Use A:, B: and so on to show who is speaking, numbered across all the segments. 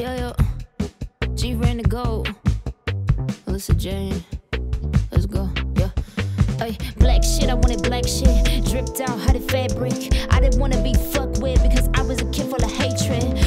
A: Yo, yo. G ran the gold. Alyssa Jane. Let's go. Yeah. Ay, black shit, I wanted black shit. Dripped out, a fabric. I didn't wanna be fucked with because I was a kid full of hatred.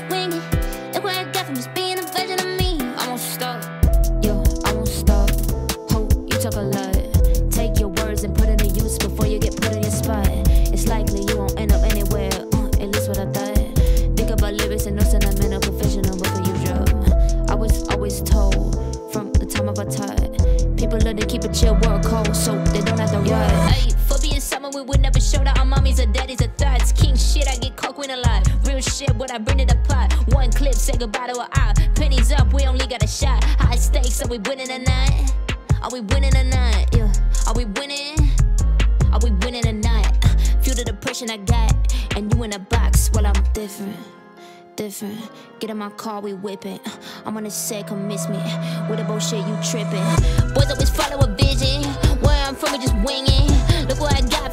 A: Just wing it. Look what I got from just being a version of me. I won't stop. Yo, I won't stop. Ho, you talk a lot. Take your words and put it in use before you get put in your spot. It's likely you won't end up anywhere. Uh, at least what I thought. Think about lyrics and no sentimental professional before you drop. I was always told from the time of our taught. People love to keep a chill world cold, so they don't have to ride. Hey, for being someone we would never show that our mommies or daddies or thoughts. King shit, I get coke when a lot. Real shit, what I bring the pot. One clip, say goodbye to an eye. Pennies up, we only got a shot. High stakes, are we winning or not? Are we winning or not? Yeah, are we winning? Are we winning or not? Uh, feel the depression I got, and you in a box. Well, I'm different different. Get in my car, we whipping. Uh, I'm on the set, come miss me. With the bullshit, you tripping. Boys always follow a vision. Where I'm from, we just winging. Look what I got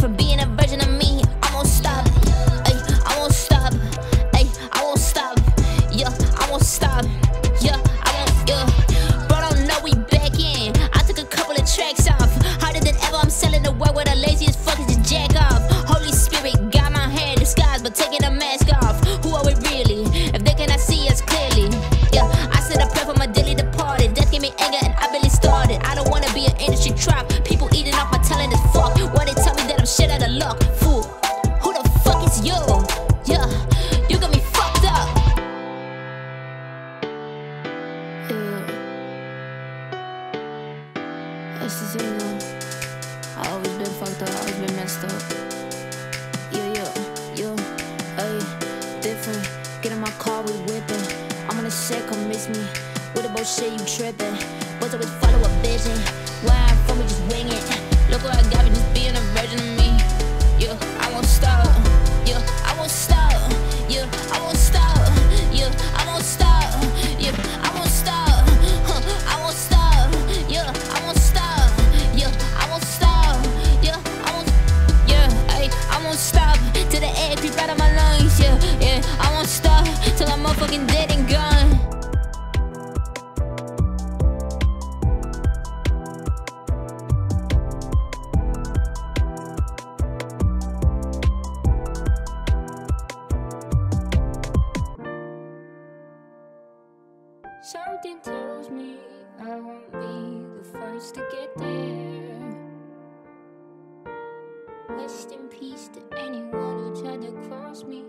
A: anger and I barely started. I don't wanna be an industry trap. People eating off my talent is fuck. Why they tell me that I'm shit out of luck? Fool, who the fuck is you? Yeah, you got me fucked up. Yeah. This is it. I always been fucked up, always been messed up. Yeah, yeah, yeah, ay, different. Get in my car, we whipping. I'm on the set, come miss me. Bullshit, you tripping. Boys always follow a vision. Where I'm from, we just wing it. Look what I got, me just being a version of me. Yeah, I won't stop. Yeah, I won't stop. Something tells me I won't be the first to get there. Rest in peace to anyone who tried to cross me.